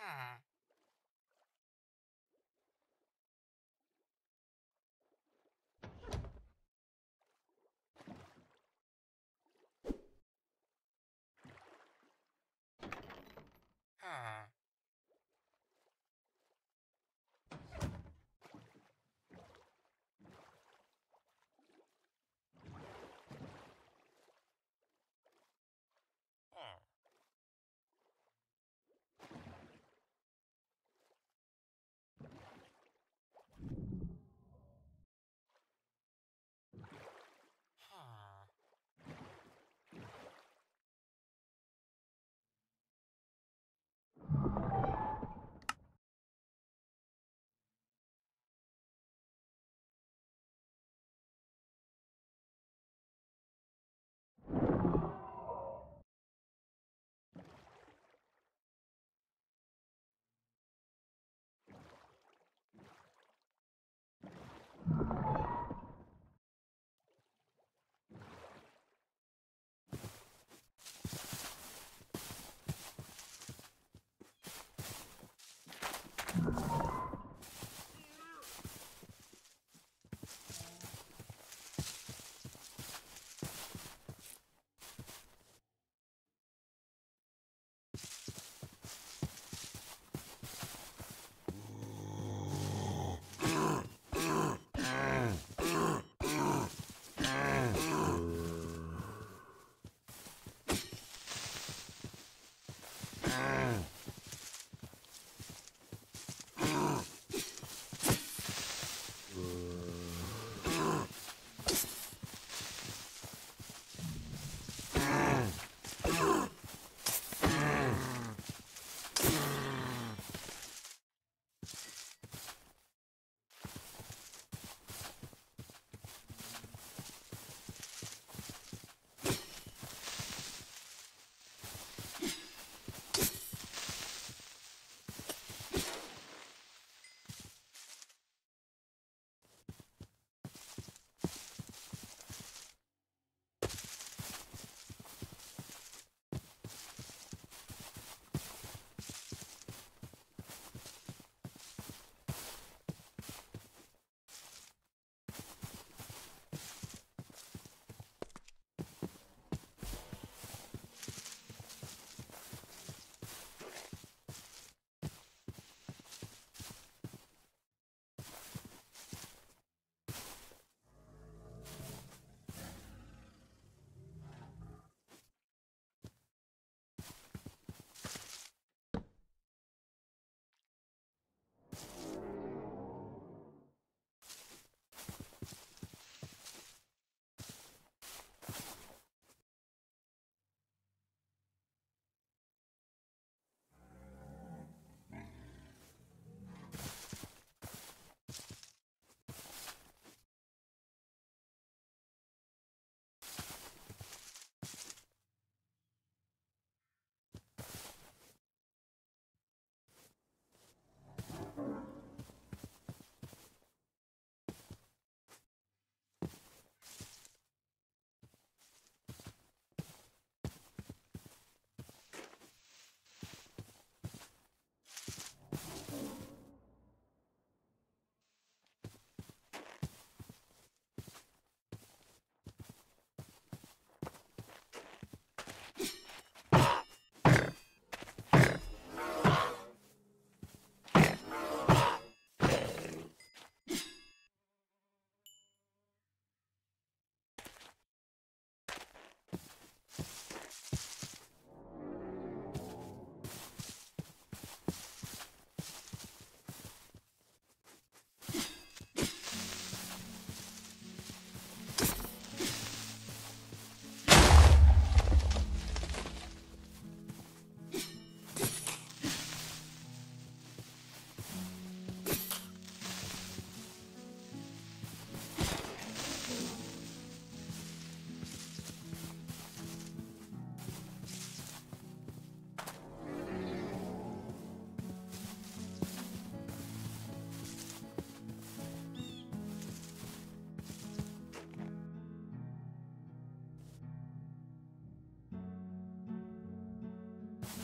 ah.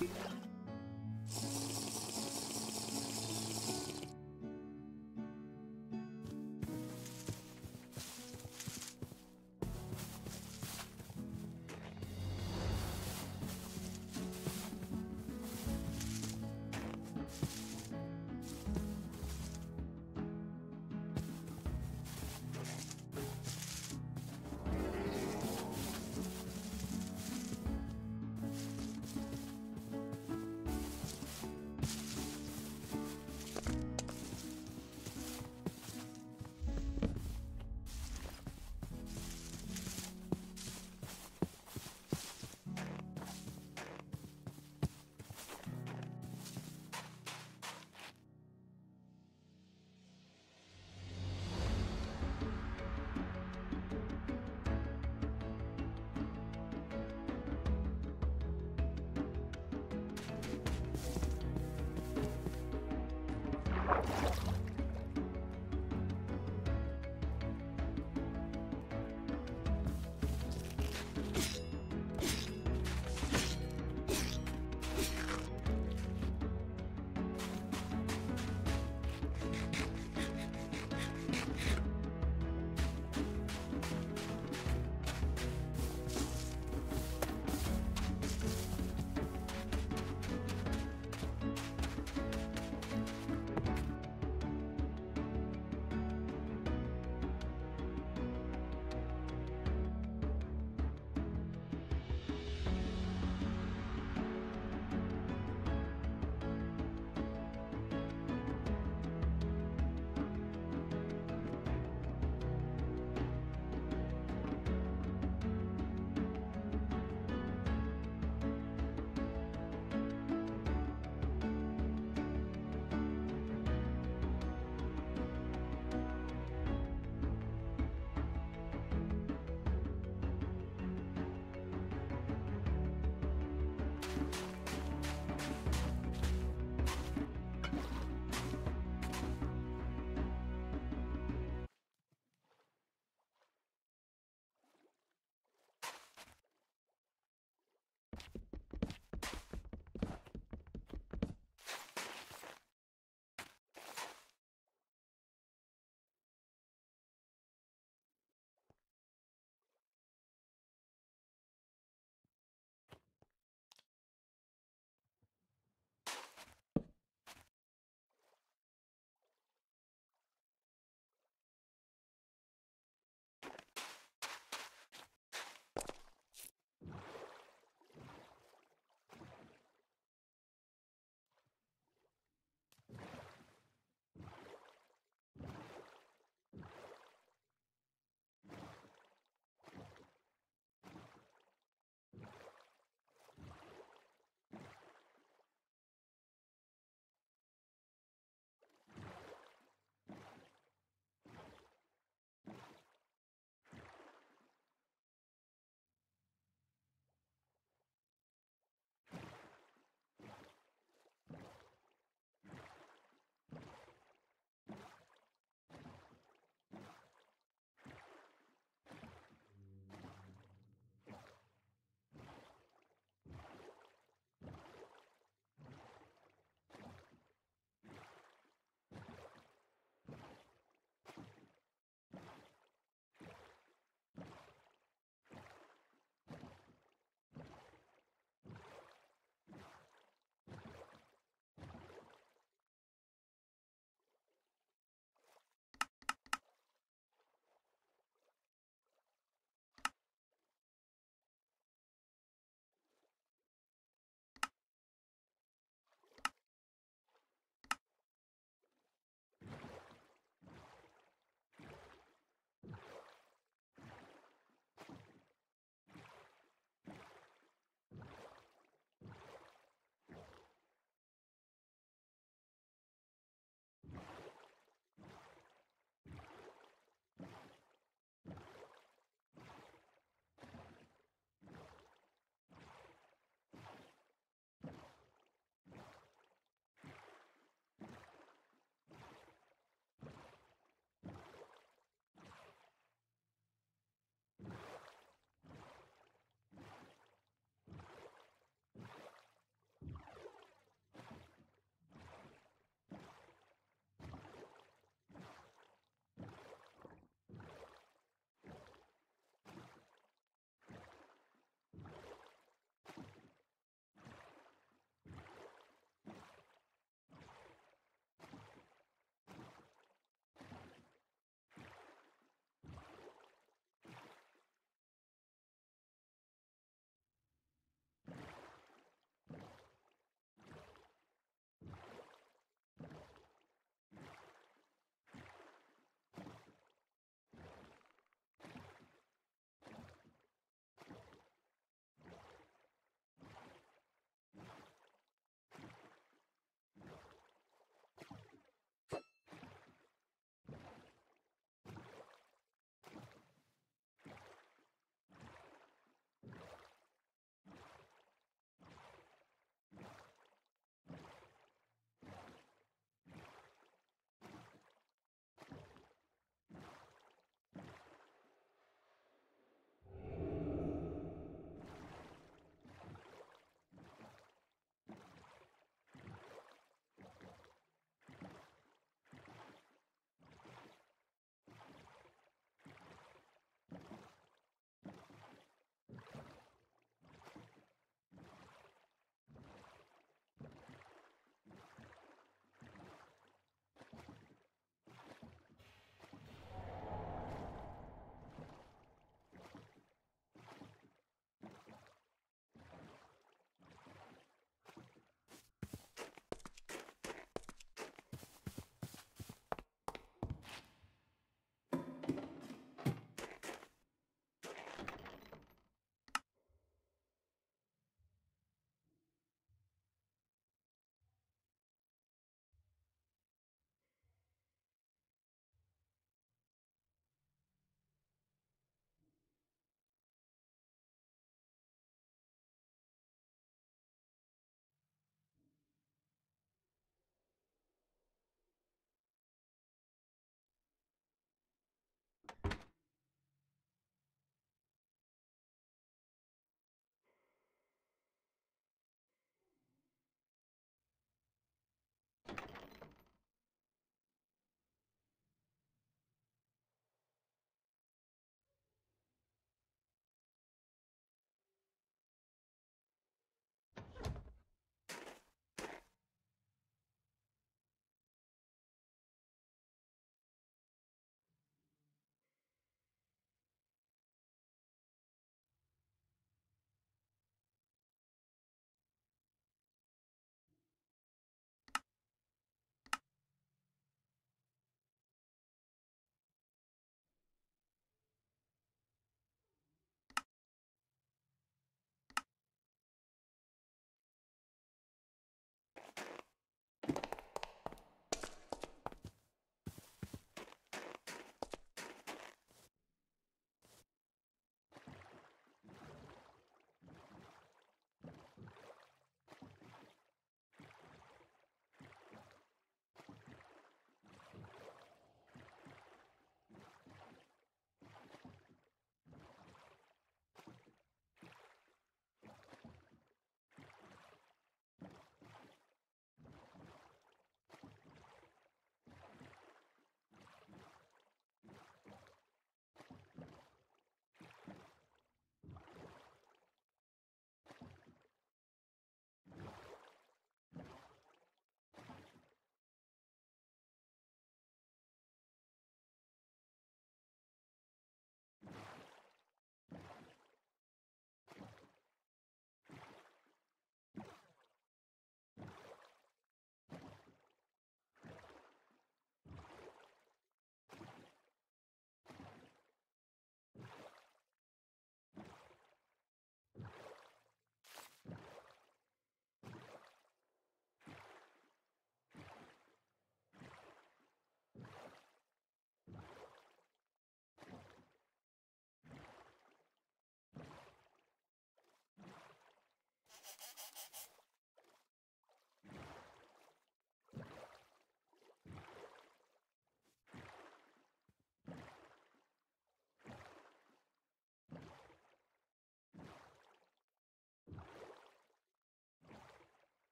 you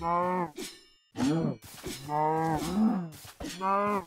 no, no, no. No.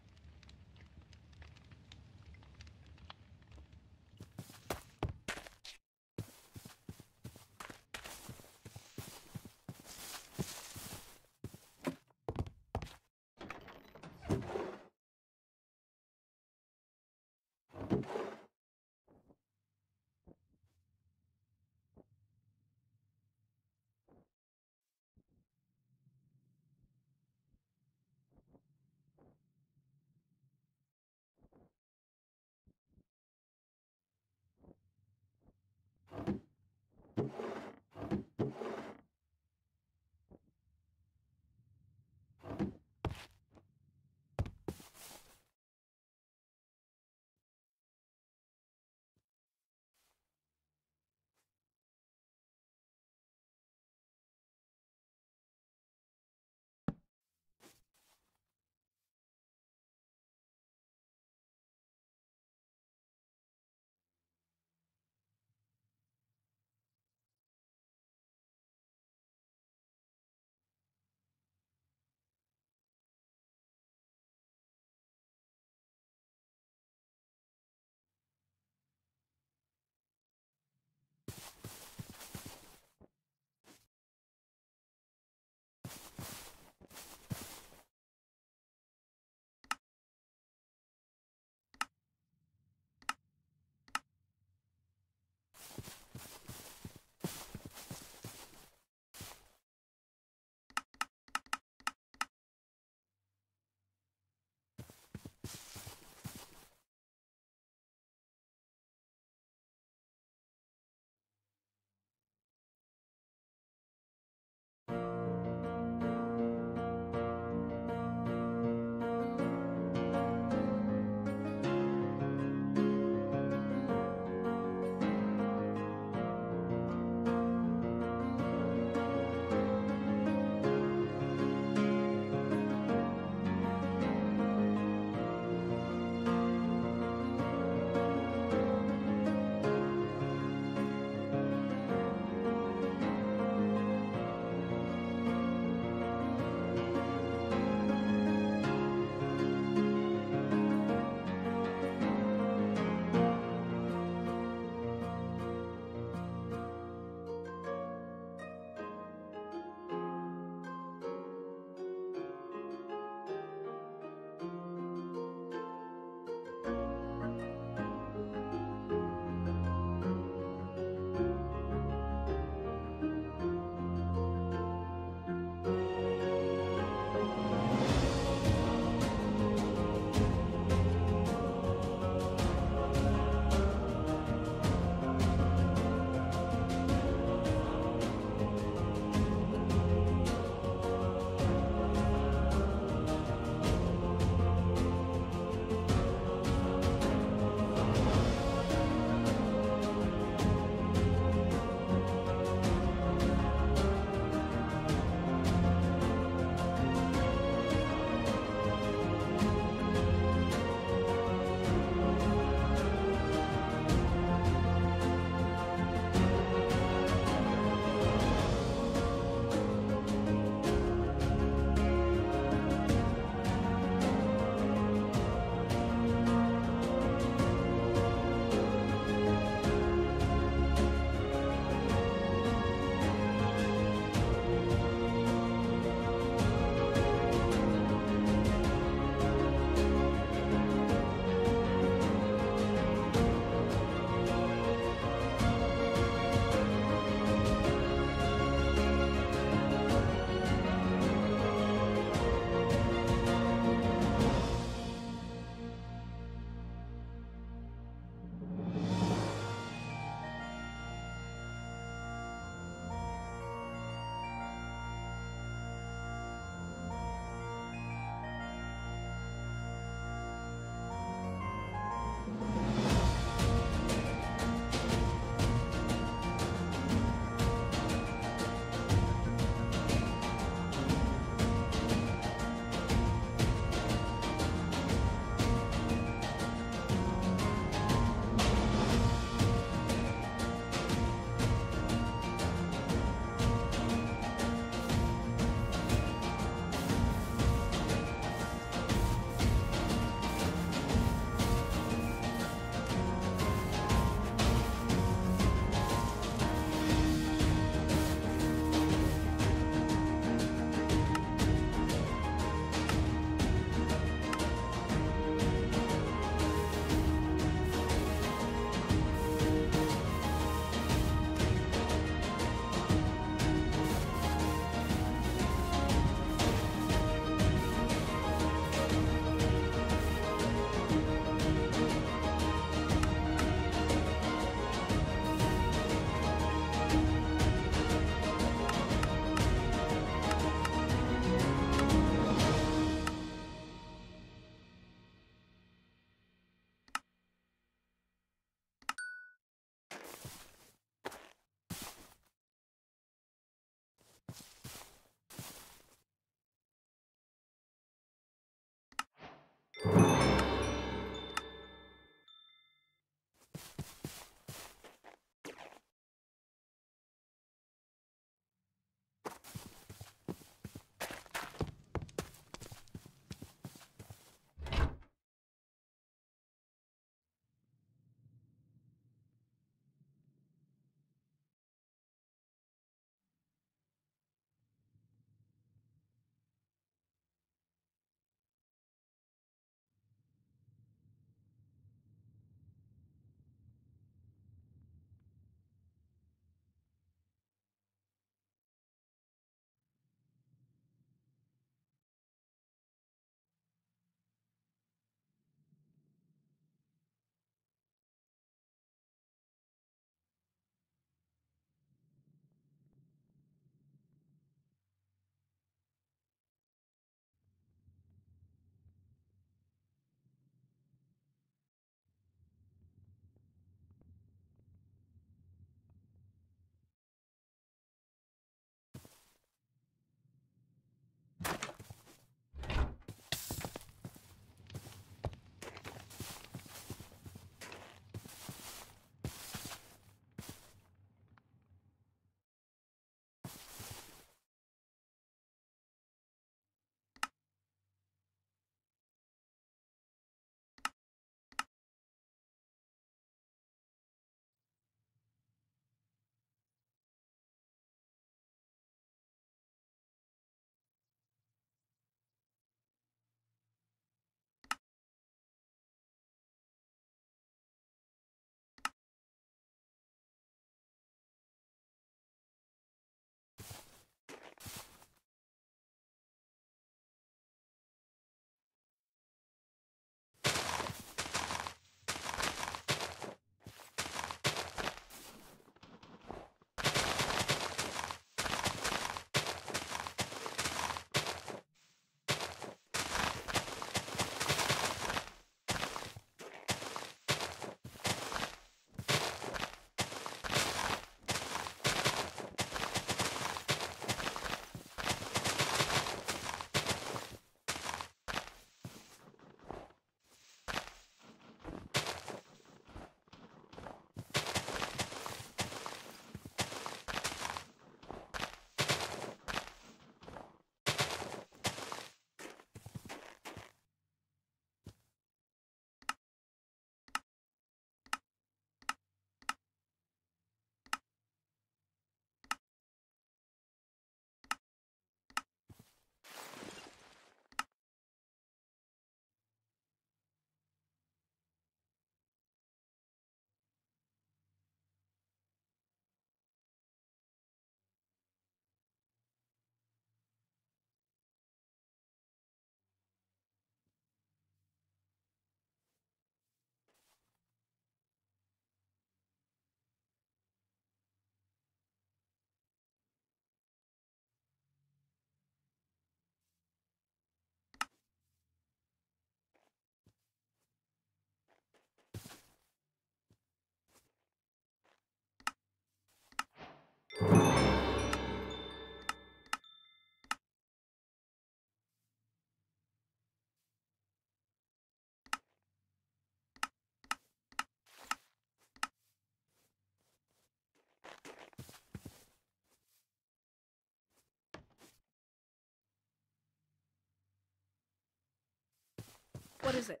What is it?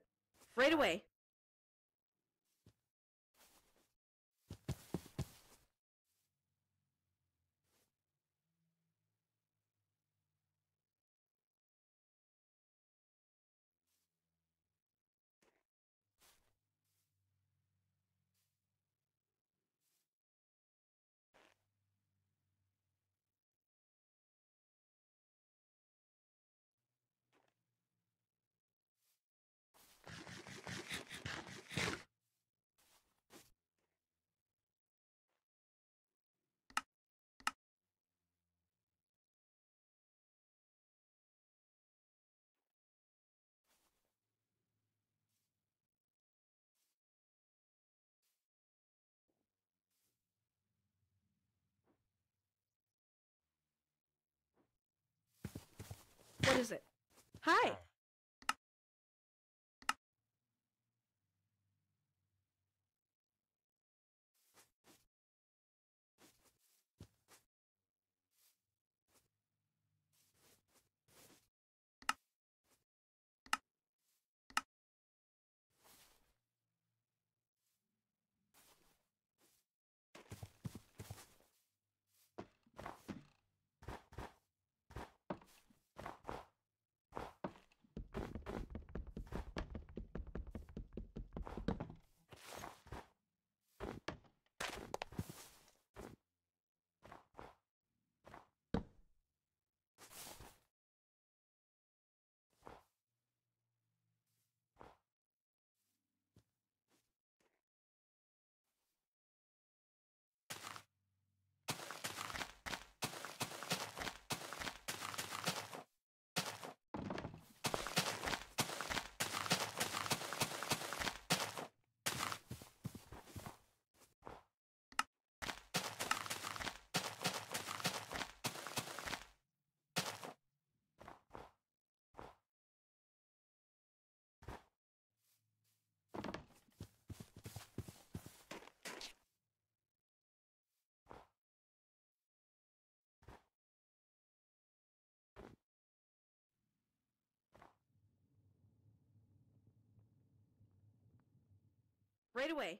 Right away. What is it? Hi. Right away.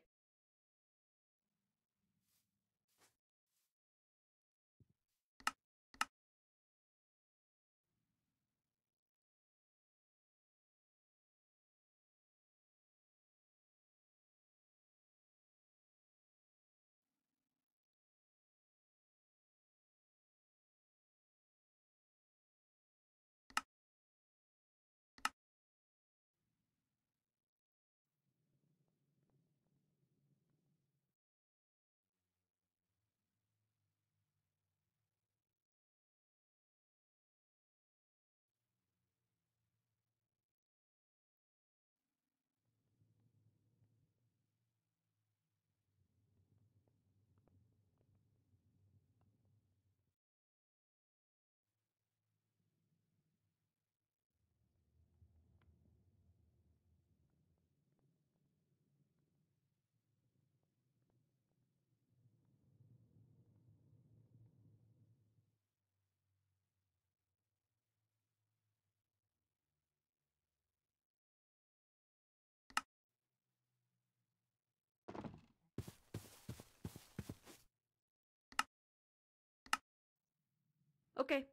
Okay.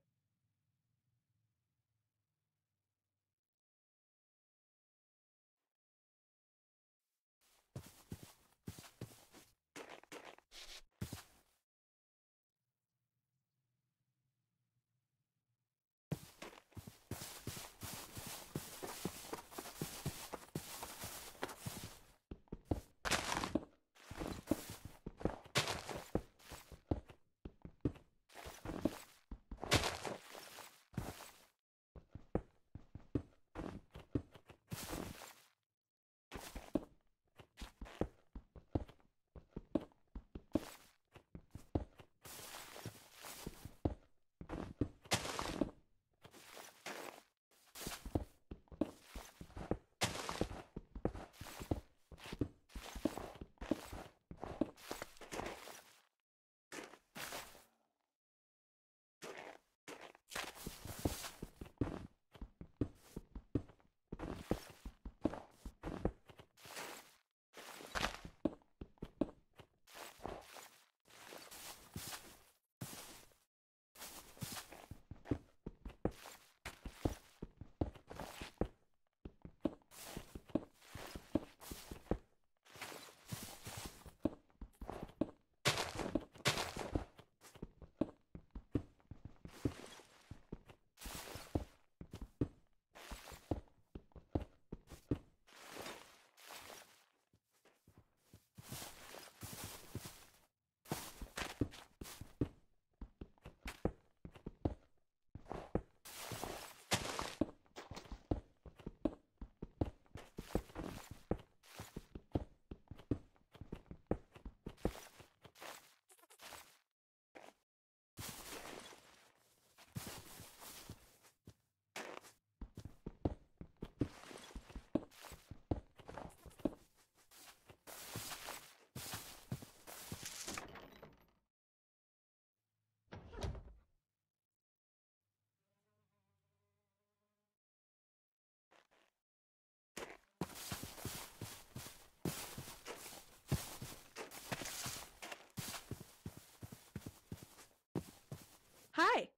Hi.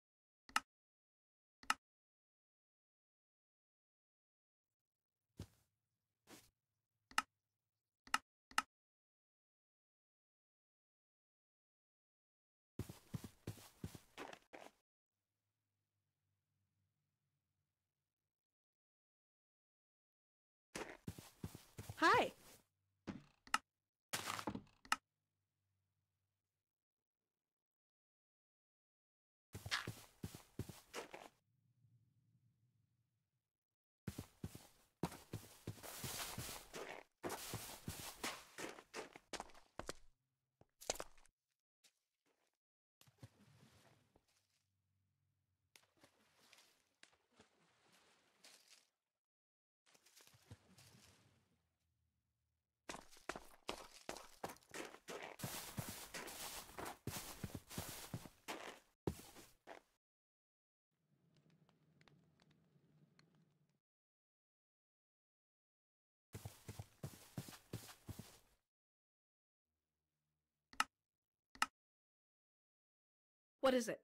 Hi. What is it?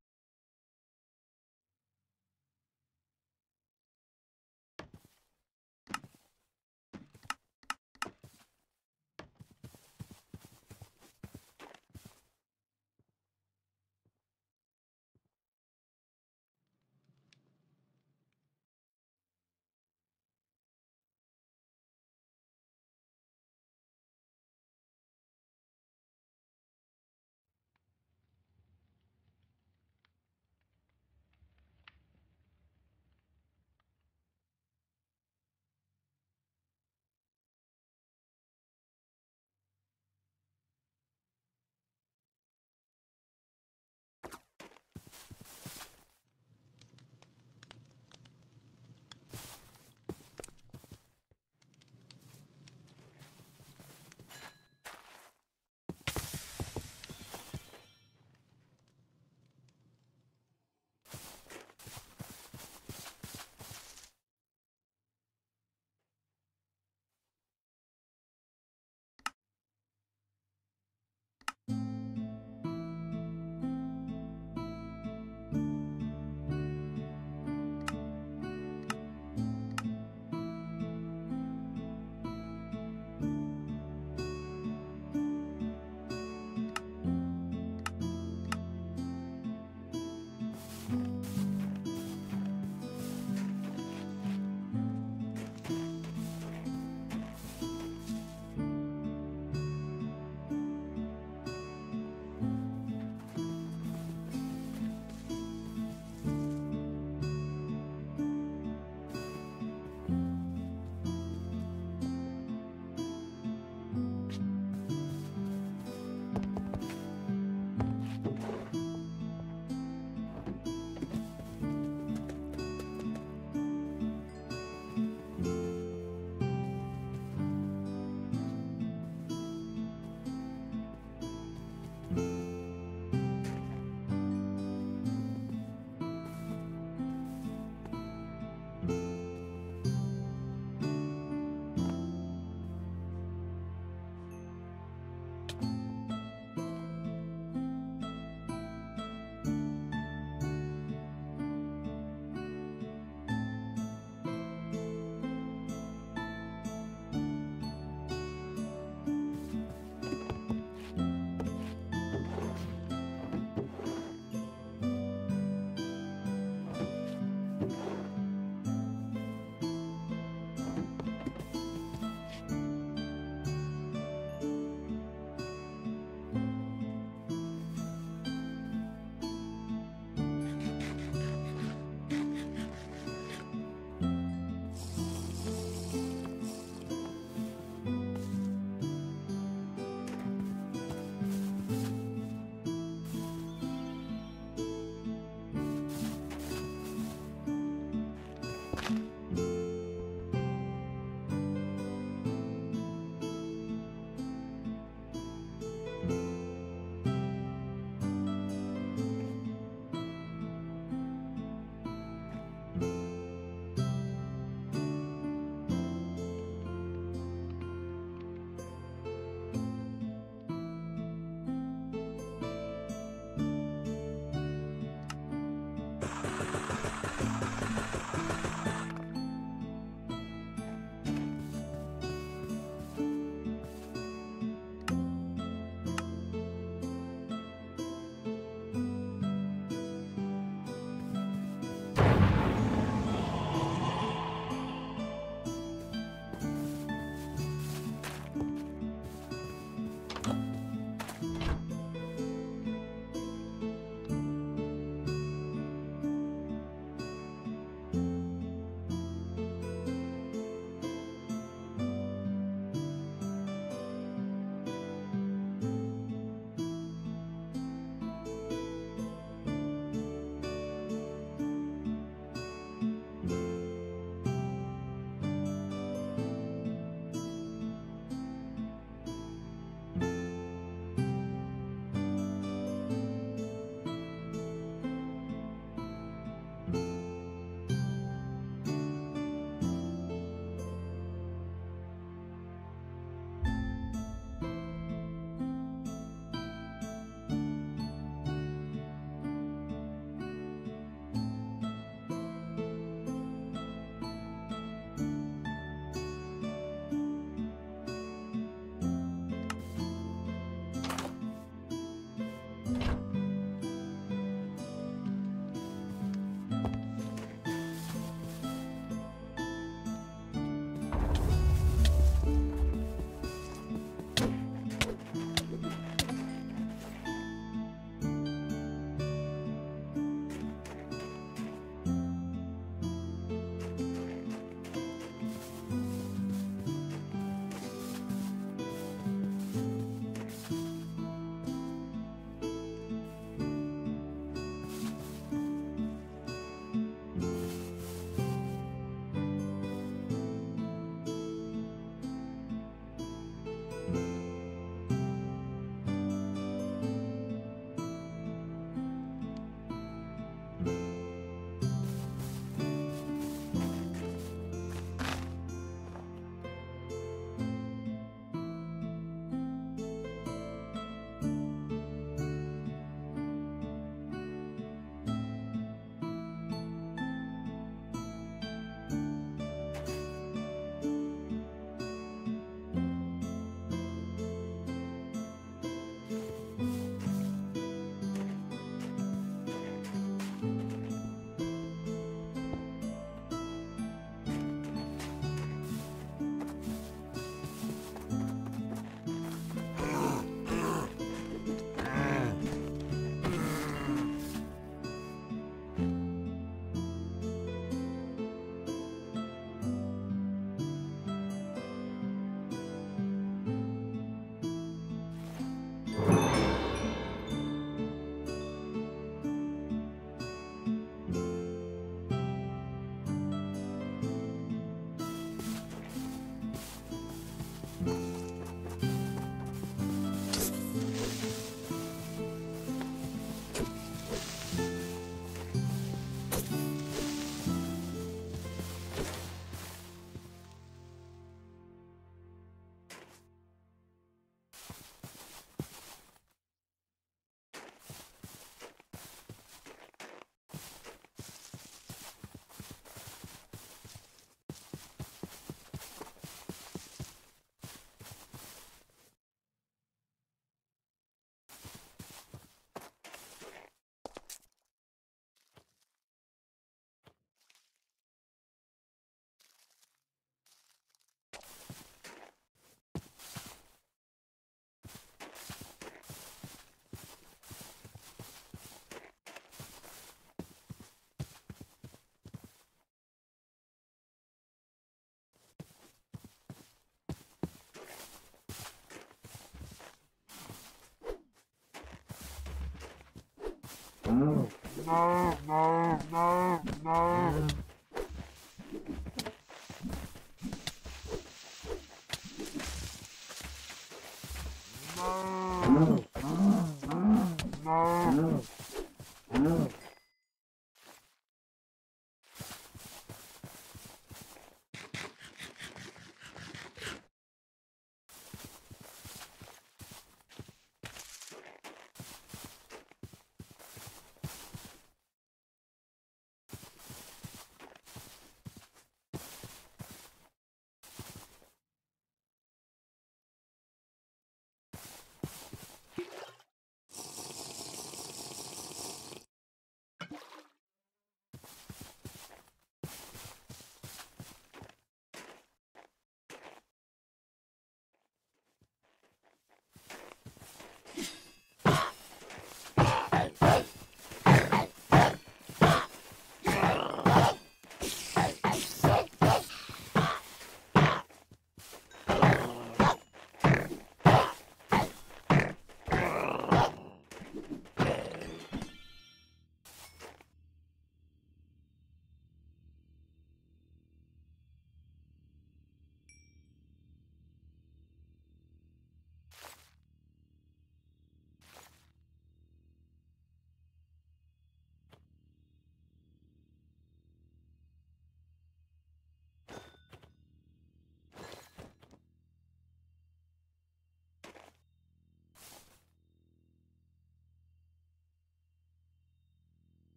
No, no, no, no, no.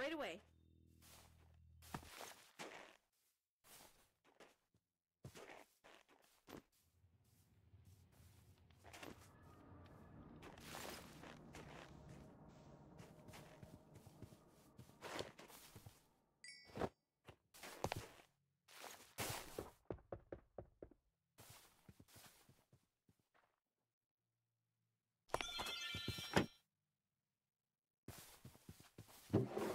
Right away. you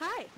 Hi.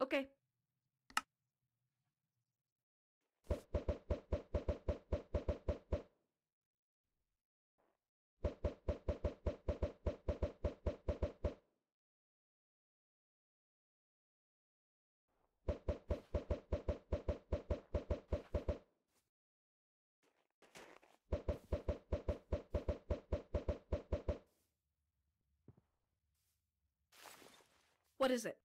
Okay. What is it?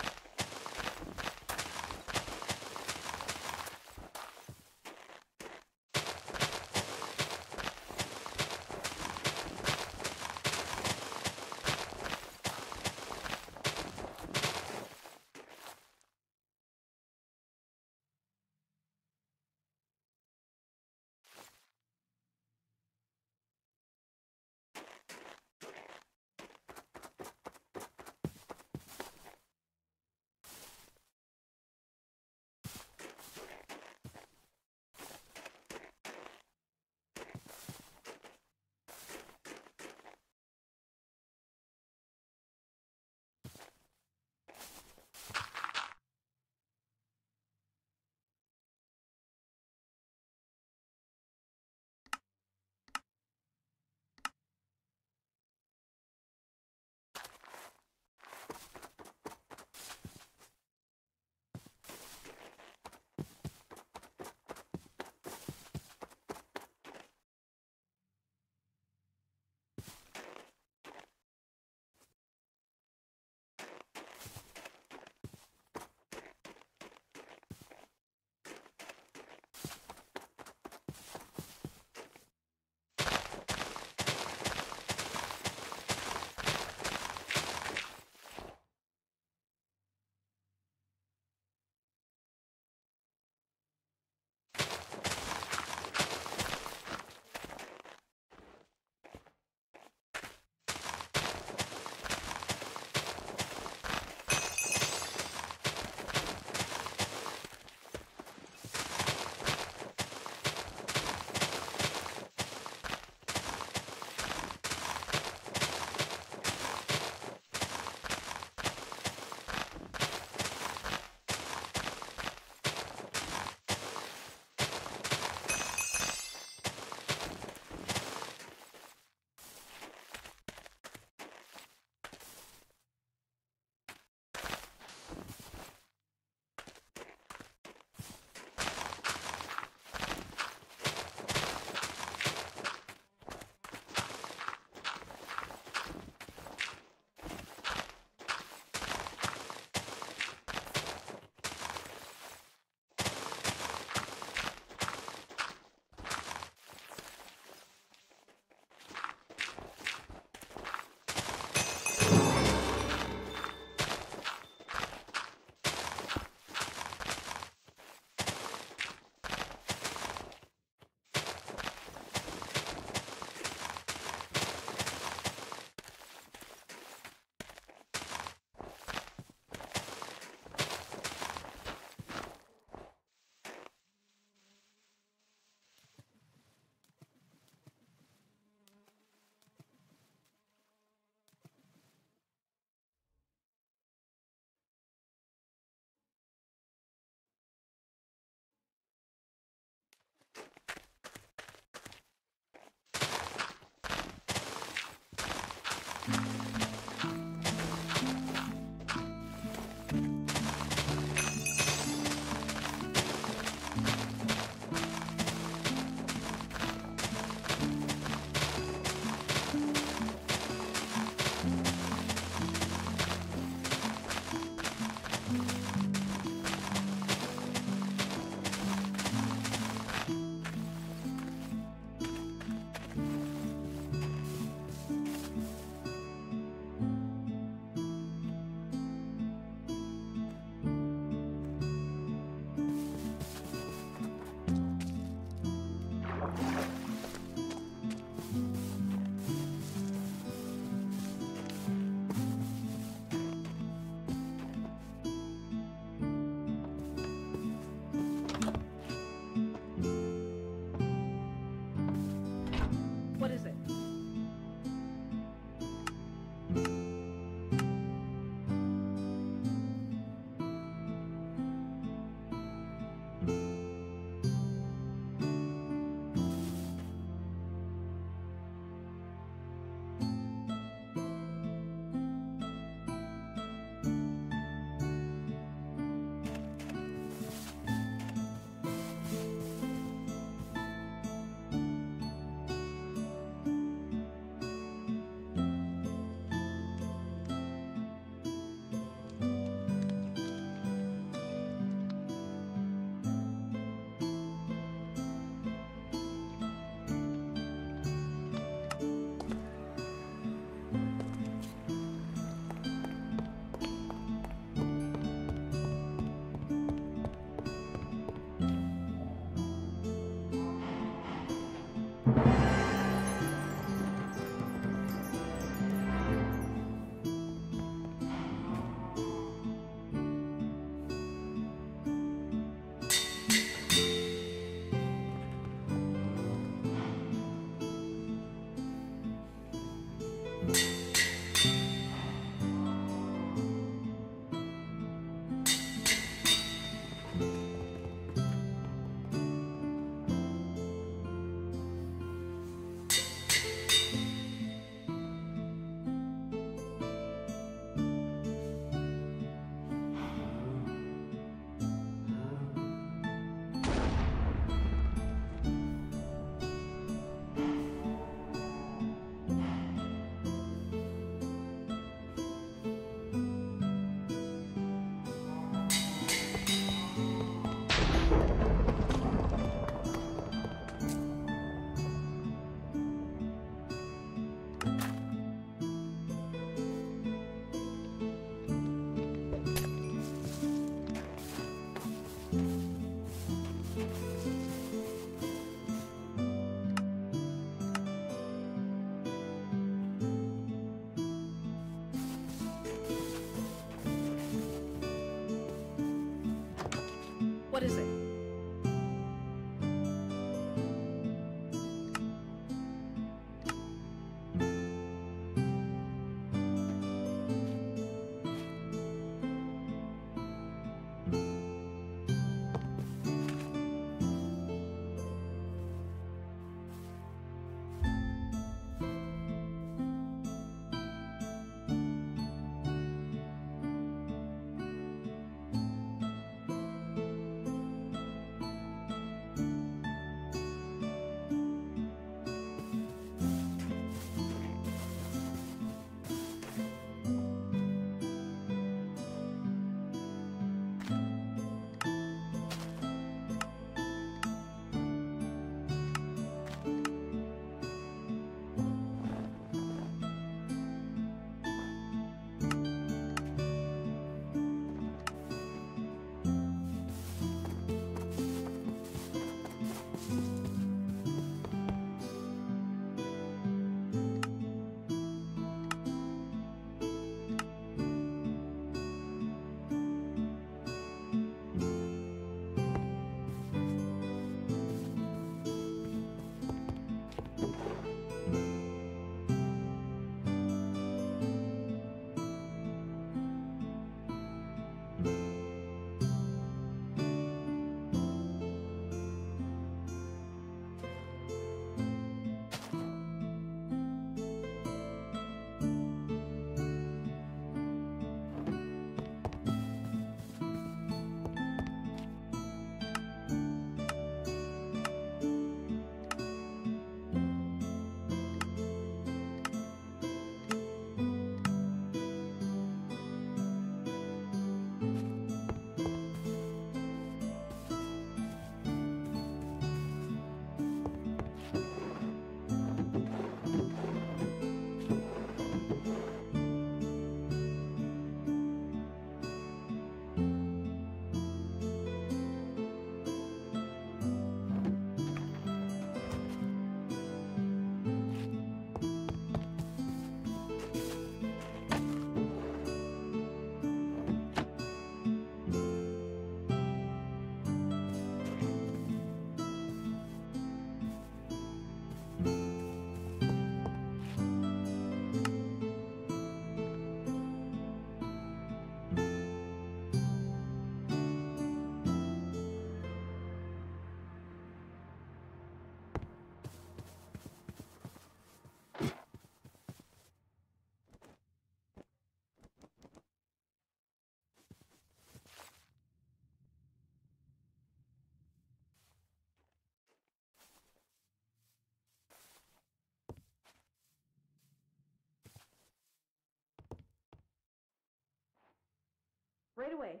Right away.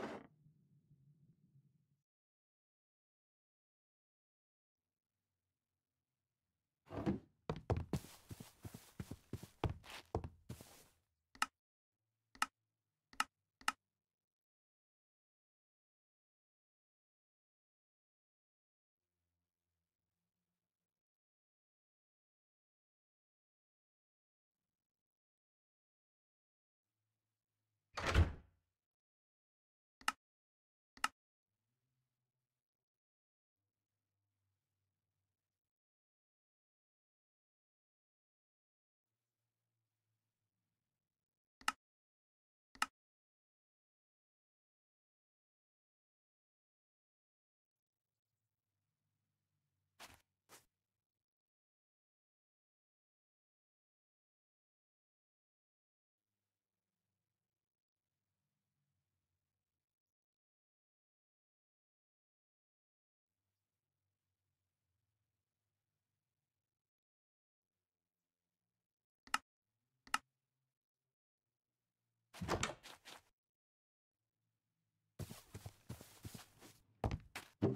you.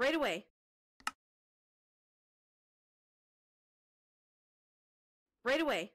Right away. Right away.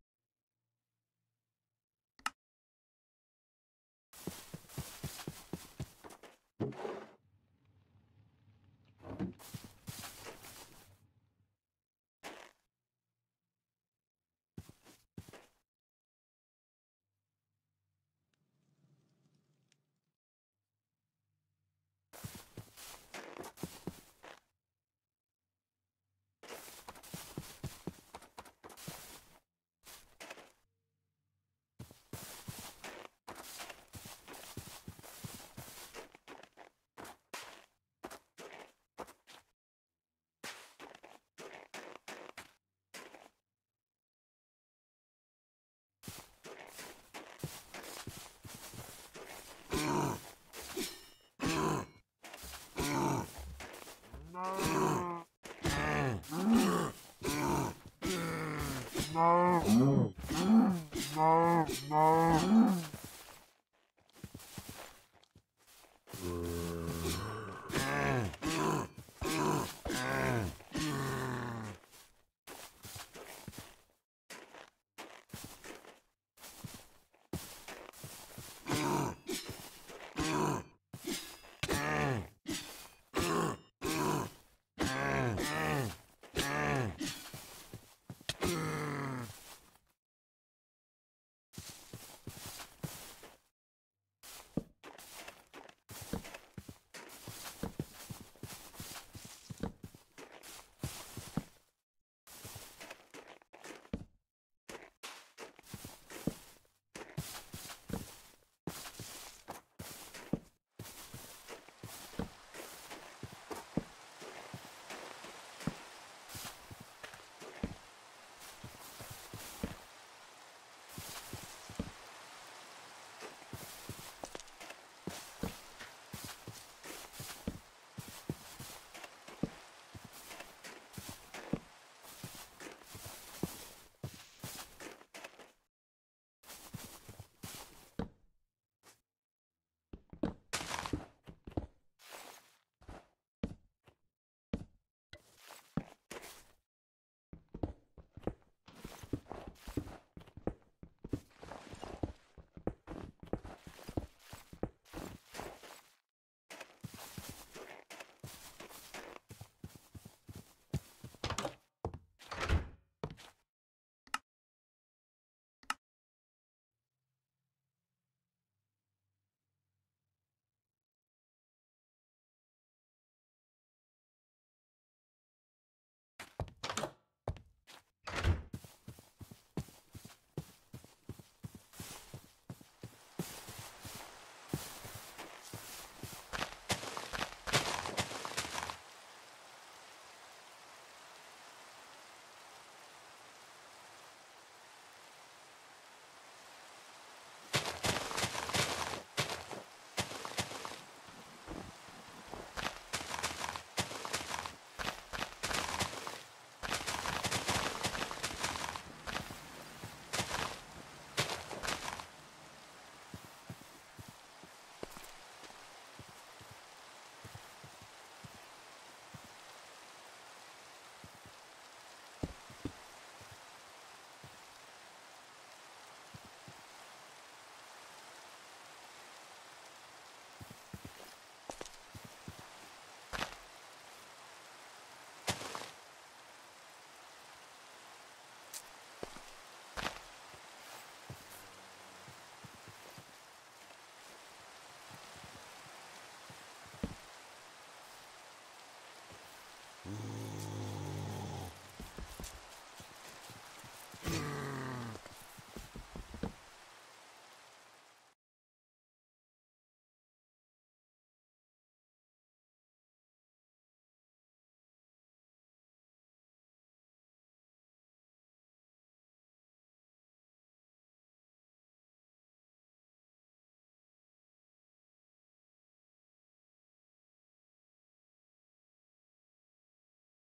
No, no, no.